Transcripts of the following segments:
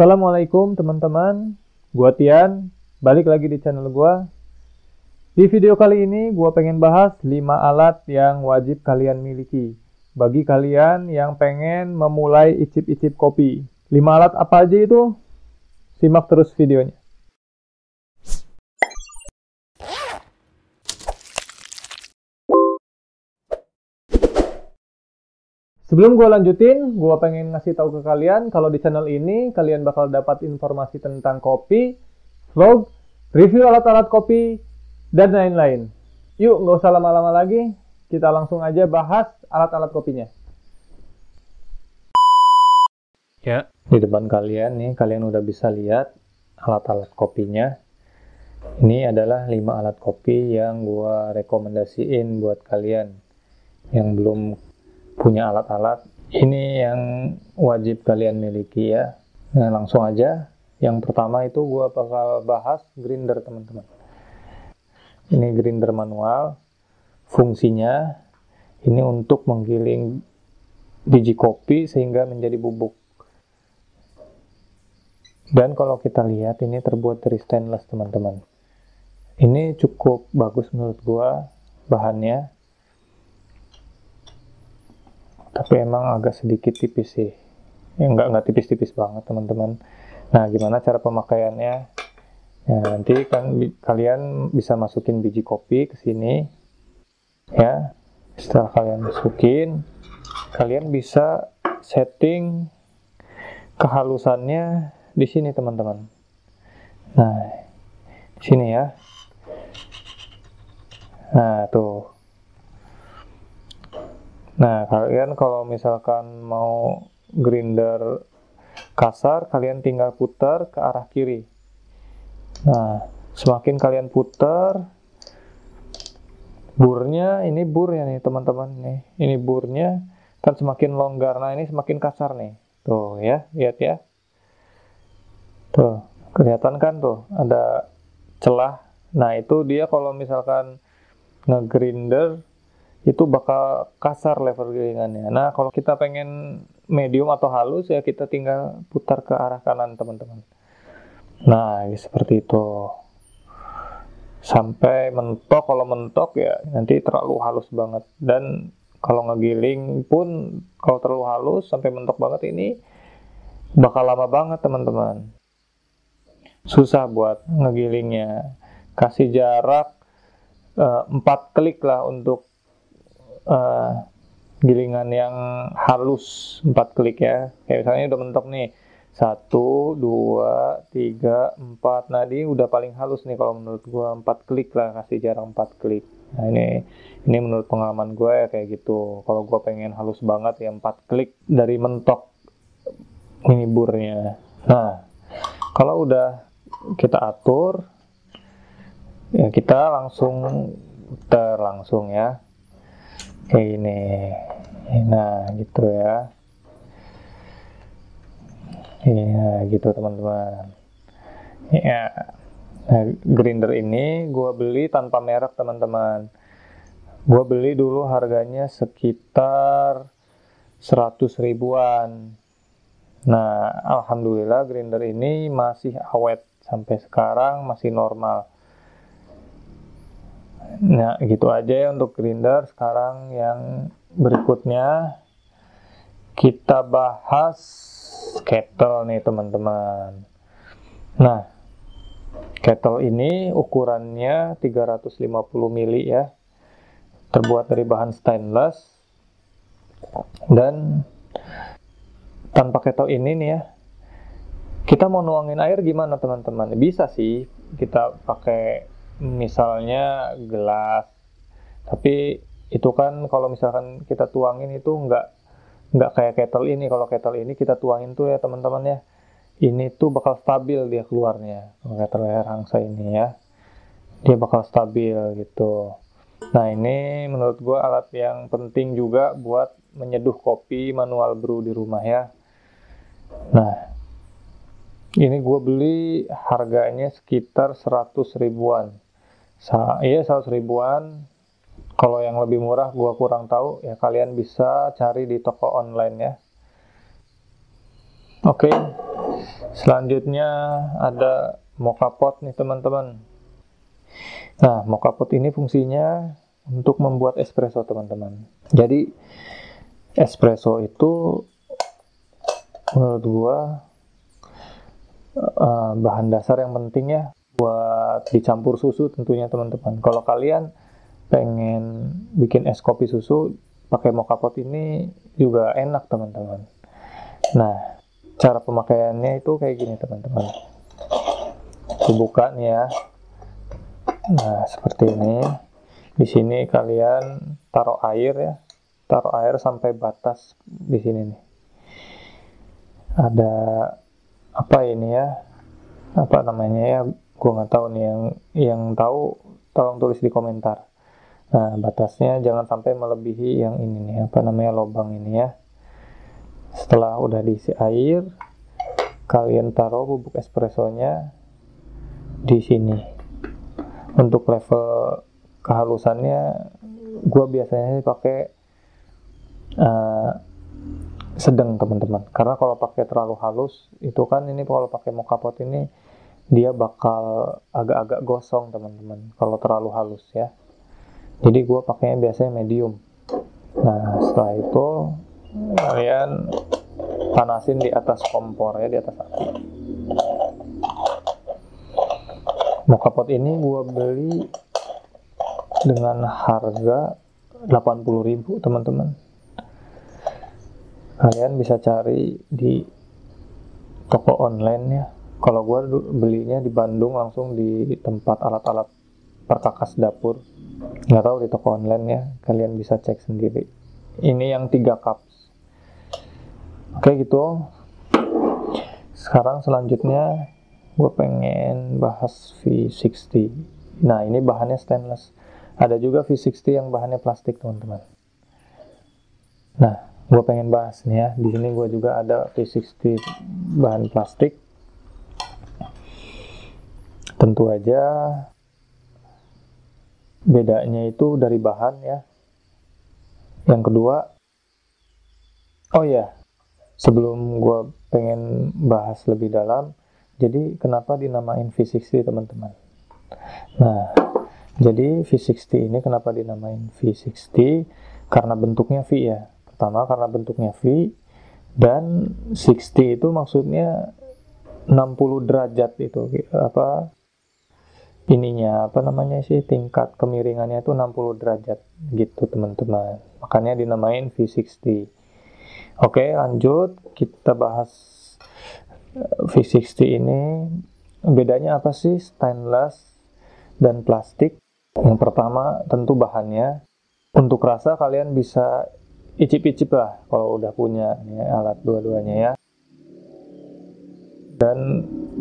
Assalamualaikum teman-teman, gua Tian, balik lagi di channel gua. Di video kali ini gua pengen bahas 5 alat yang wajib kalian miliki. Bagi kalian yang pengen memulai icip-icip kopi. 5 alat apa aja itu? Simak terus videonya. Sebelum gue lanjutin, gue pengen ngasih tahu ke kalian kalau di channel ini kalian bakal dapat informasi tentang kopi, vlog, review alat-alat kopi, dan lain-lain. Yuk, nggak usah lama-lama lagi, kita langsung aja bahas alat-alat kopinya. Ya, di depan kalian nih, kalian udah bisa lihat alat-alat kopinya. Ini adalah 5 alat kopi yang gue rekomendasiin buat kalian yang belum punya alat-alat. Ini yang wajib kalian miliki ya. Nah langsung aja. Yang pertama itu gua bakal bahas grinder teman-teman. Ini grinder manual. Fungsinya ini untuk menggiling biji kopi sehingga menjadi bubuk. Dan kalau kita lihat ini terbuat dari stainless teman-teman. Ini cukup bagus menurut gua bahannya tapi emang agak sedikit tipis sih. Ya nggak nggak tipis-tipis banget teman-teman. Nah gimana cara pemakaiannya? Ya nanti kan kalian bisa masukin biji kopi ke sini. Ya setelah kalian masukin kalian bisa setting kehalusannya di sini teman-teman. Nah sini ya. Nah tuh Nah, kalian kalau misalkan mau grinder kasar, kalian tinggal putar ke arah kiri. Nah, semakin kalian putar, burnya, ini burnya nih teman-teman nih. Ini burnya kan semakin longgar. Nah, ini semakin kasar nih. Tuh ya, lihat ya. Tuh, kelihatan kan tuh ada celah. Nah, itu dia kalau misalkan ngegrinder itu bakal kasar level gilingannya. Nah, kalau kita pengen medium atau halus ya kita tinggal putar ke arah kanan, teman-teman. Nah, ya seperti itu. Sampai mentok, kalau mentok ya nanti terlalu halus banget. Dan kalau ngegiling pun kalau terlalu halus sampai mentok banget ini bakal lama banget, teman-teman. Susah buat ngegilingnya. Kasih jarak eh, 4 klik lah untuk uh, gilingan yang halus empat klik ya. Kayak misalnya udah mentok nih. Satu dua tiga empat. Nah ini udah paling halus nih kalau menurut gua. Empat klik lah kasih jarak empat klik. Nah ini ini menurut pengalaman gue ya kayak gitu. Kalau gua pengen halus banget ya empat klik dari mentok ini burnya nah kalau udah kita atur ya kita langsung terlangsung ya kayak gini nah gitu ya. Ya gitu teman-teman. Ya nah, grinder ini gue beli tanpa merek teman-teman. Gue beli dulu harganya sekitar 100 ribuan. Nah alhamdulillah grinder ini masih awet sampai sekarang masih normal Nah, gitu aja ya untuk grinder. Sekarang yang berikutnya kita bahas kettle nih teman-teman. Nah, kettle ini ukurannya 350 mili ya. Terbuat dari bahan stainless. Dan tanpa kettle ini nih ya, kita mau nuangin air gimana teman-teman? Bisa sih kita pakai misalnya gelas. Tapi itu kan kalau misalkan kita tuangin itu nggak nggak kayak kettle ini. Kalau kettle ini kita tuangin tuh ya teman-teman ya. Ini tuh bakal stabil dia keluarnya. Kettle air hangsa ini ya. Dia bakal stabil gitu. Nah ini menurut gua alat yang penting juga buat menyeduh kopi manual brew di rumah ya. Nah ini gue beli harganya sekitar 100 ribuan Sa iya 100 ribuan. Kalau yang lebih murah gua kurang tahu ya kalian bisa cari di toko online ya. Oke. Okay. selanjutnya ada mocha pot nih teman-teman nah mocha pot ini fungsinya untuk membuat espresso teman-teman jadi espresso itu menurut gua uh, bahan dasar yang penting ya buat dicampur susu tentunya teman-teman. Kalau kalian pengen bikin es kopi susu pakai mocha pot ini juga enak teman-teman. Nah cara pemakaiannya itu kayak gini teman-teman. Dibuka nih ya. Nah seperti ini. Di sini kalian taruh air ya. Taruh air sampai batas di sini nih. Ada apa ini ya? Apa namanya ya gue nggak tahu nih yang yang tahu tolong tulis di komentar Nah, batasnya jangan sampai melebihi yang ini nih, apa namanya lubang ini ya. Setelah udah diisi air, kalian taruh bubuk espressonya di sini. Untuk level kehalusannya, gue biasanya pakai uh, sedang teman-teman. Karena kalau pakai terlalu halus, itu kan ini kalau pakai mocha pot ini dia bakal agak-agak gosong teman-teman. Kalau terlalu halus ya. Jadi gue pakainya biasanya medium. Nah setelah itu kalian panasin di atas kompor ya di atas api. Mocha pot ini gue beli dengan harga 80.000 teman-teman. Kalian bisa cari di toko online ya kalau gue belinya di Bandung langsung di tempat alat-alat perkakas dapur. Nggak tahu di toko online ya kalian bisa cek sendiri. Ini yang tiga cups. Oke gitu. Sekarang selanjutnya gue pengen bahas V60 nah ini bahannya stainless. Ada juga V60 yang bahannya plastik teman-teman. Nah gue pengen bahas nih ya. Di sini gue juga ada V60 bahan plastik tentu aja bedanya itu dari bahan ya. Yang kedua oh ya sebelum gue pengen bahas lebih dalam jadi kenapa dinamain V60 teman-teman? Nah jadi V60 ini kenapa dinamain V60 karena bentuknya V ya. Pertama karena bentuknya V dan 60 itu maksudnya 60 derajat itu apa ininya apa namanya sih tingkat kemiringannya itu 60 derajat gitu teman-teman. Makanya dinamain V60 oke lanjut. Kita bahas eh, V60 ini bedanya apa sih? Stainless dan plastik. Yang pertama tentu bahannya. Untuk rasa kalian bisa icip-icip lah kalau udah punya ya, alat dua-duanya ya. Dan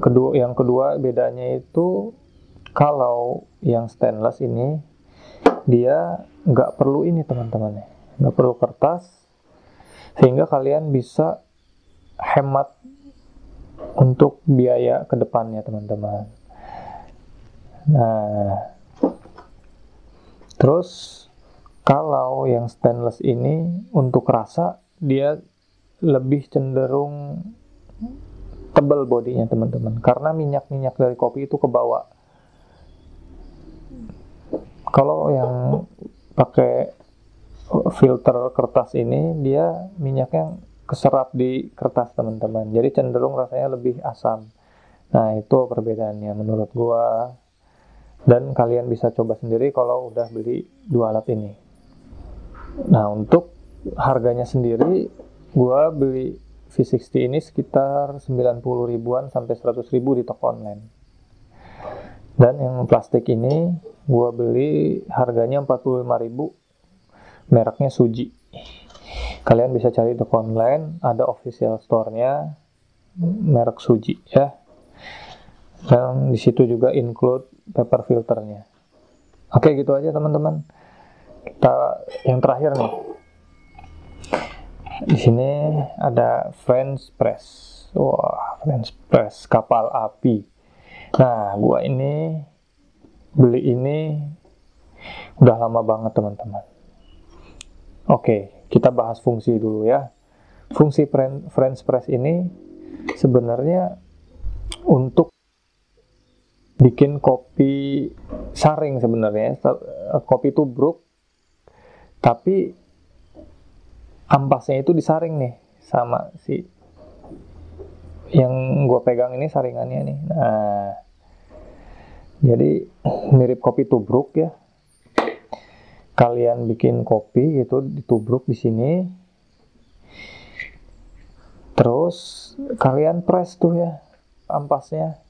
kedua yang kedua bedanya itu kalau yang stainless ini dia nggak perlu ini teman-teman. Nggak perlu kertas sehingga kalian bisa hemat untuk biaya ke depannya teman-teman. Nah terus kalau yang stainless ini untuk rasa dia lebih cenderung tebal bodinya teman-teman. Karena minyak-minyak dari kopi itu kebawa kalau yang pakai filter kertas ini dia minyaknya keserap di kertas teman-teman. Jadi cenderung rasanya lebih asam. Nah itu perbedaannya menurut gua. Dan kalian bisa coba sendiri kalau udah beli dua alat ini. Nah untuk harganya sendiri gua beli V60 ini sekitar 90 ribuan sampai 100 ribu di toko online. Dan yang plastik ini gua beli harganya 45.000 mereknya Suji. Kalian bisa cari di online ada official store-nya merek Suji ya. Dan di situ juga include paper filternya. Oke gitu aja teman-teman. Kita yang terakhir nih. Di sini ada French press. Wah French press kapal api. Nah gua ini beli ini udah lama banget teman-teman. Oke, kita bahas fungsi dulu ya. Fungsi French press ini sebenarnya untuk bikin kopi saring sebenarnya kopi tubruk tapi ampasnya itu disaring nih sama si yang gue pegang ini saringannya nih nah jadi mirip kopi tubruk ya kalian bikin kopi gitu ditubruk di sini terus kalian press tuh ya ampasnya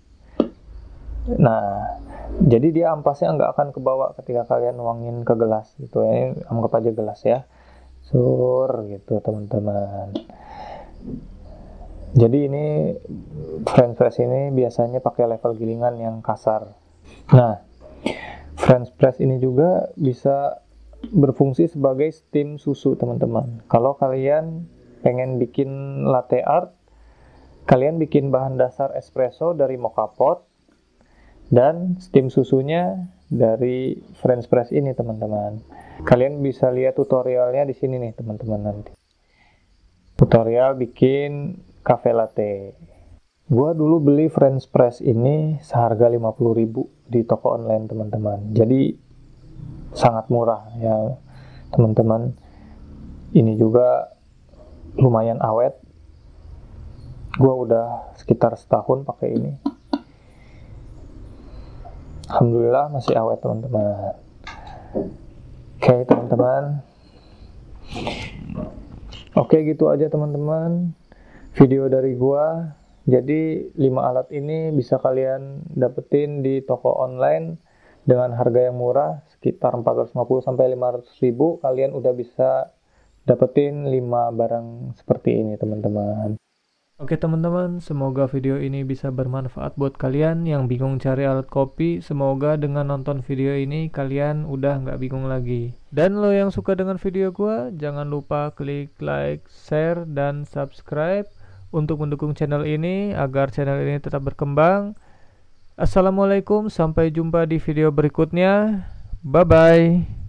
Nah, jadi dia ampasnya nggak akan kebawa ketika kalian nuangin ke gelas gitu ya. Anggap aja gelas ya. Sur gitu teman-teman. Jadi ini French press ini biasanya pakai level gilingan yang kasar. Nah, French press ini juga bisa berfungsi sebagai steam susu teman-teman. Kalau kalian pengen bikin latte art, kalian bikin bahan dasar espresso dari mocha pot, dan steam susunya dari French press ini teman-teman. Kalian bisa lihat tutorialnya di sini nih teman-teman nanti. Tutorial bikin cafe latte. Gua dulu beli French press ini seharga 50.000 di toko online teman-teman. Jadi sangat murah ya teman-teman. Ini juga lumayan awet. Gua udah sekitar setahun pakai ini. Alhamdulillah masih awet teman-teman. Oke teman-teman. Oke gitu aja teman-teman. Video dari gua Jadi 5 alat ini bisa kalian dapetin di toko online Dengan harga yang murah Sekitar 450 sampai 500 ribu Kalian udah bisa dapetin 5 barang seperti ini teman-teman Oke teman-teman, semoga video ini bisa bermanfaat buat kalian yang bingung cari alat kopi. Semoga dengan nonton video ini kalian udah nggak bingung lagi. Dan lo yang suka dengan video gua, jangan lupa klik like, share, dan subscribe untuk mendukung channel ini agar channel ini tetap berkembang. Assalamualaikum, sampai jumpa di video berikutnya. Bye-bye.